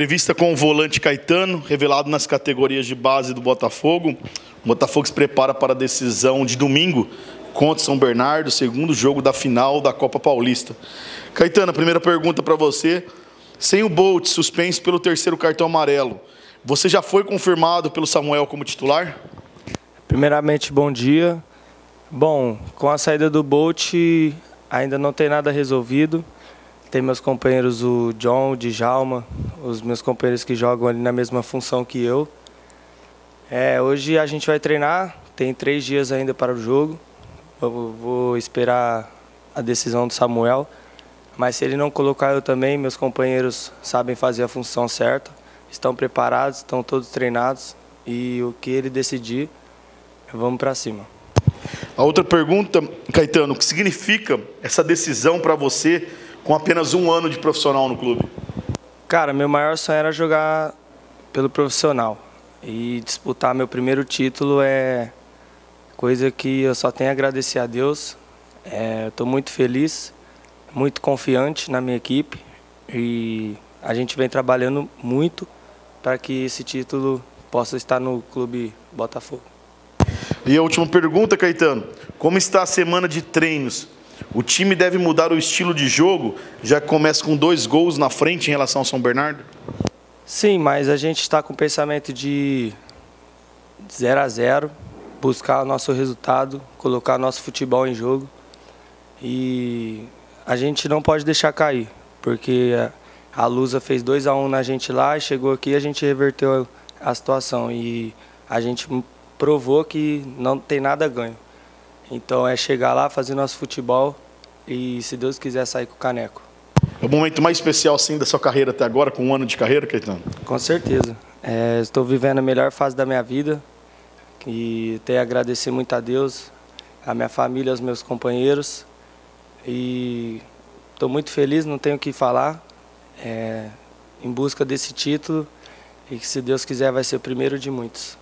Entrevista com o volante Caetano, revelado nas categorias de base do Botafogo. O Botafogo se prepara para a decisão de domingo contra São Bernardo, segundo jogo da final da Copa Paulista. Caetano, a primeira pergunta para você. Sem o Bolt suspenso pelo terceiro cartão amarelo, você já foi confirmado pelo Samuel como titular? Primeiramente, bom dia. Bom, com a saída do Bolt, ainda não tem nada resolvido. Tem meus companheiros, o John, o Djalma, os meus companheiros que jogam ali na mesma função que eu. É, hoje a gente vai treinar, tem três dias ainda para o jogo. Eu vou esperar a decisão do Samuel. Mas se ele não colocar eu também, meus companheiros sabem fazer a função certa, estão preparados, estão todos treinados e o que ele decidir, vamos para cima. A outra pergunta, Caetano, o que significa essa decisão para você com apenas um ano de profissional no clube? Cara, meu maior sonho era jogar pelo profissional. E disputar meu primeiro título é coisa que eu só tenho a agradecer a Deus. Estou é, muito feliz, muito confiante na minha equipe e a gente vem trabalhando muito para que esse título possa estar no clube Botafogo. E a última pergunta, Caetano: como está a semana de treinos? O time deve mudar o estilo de jogo, já que começa com dois gols na frente em relação ao São Bernardo? Sim, mas a gente está com o pensamento de 0 a 0 buscar o nosso resultado, colocar nosso futebol em jogo. E a gente não pode deixar cair, porque a Lusa fez 2 a 1 um na gente lá, chegou aqui a gente reverteu a situação e a gente provou que não tem nada ganho. Então é chegar lá, fazer nosso futebol e, se Deus quiser, sair com o caneco. É o momento mais especial, sim, da sua carreira até agora, com um ano de carreira, Caetano? Com certeza. É, estou vivendo a melhor fase da minha vida e tenho a agradecer muito a Deus, a minha família, aos meus companheiros. E estou muito feliz, não tenho o que falar, é, em busca desse título e que, se Deus quiser, vai ser o primeiro de muitos.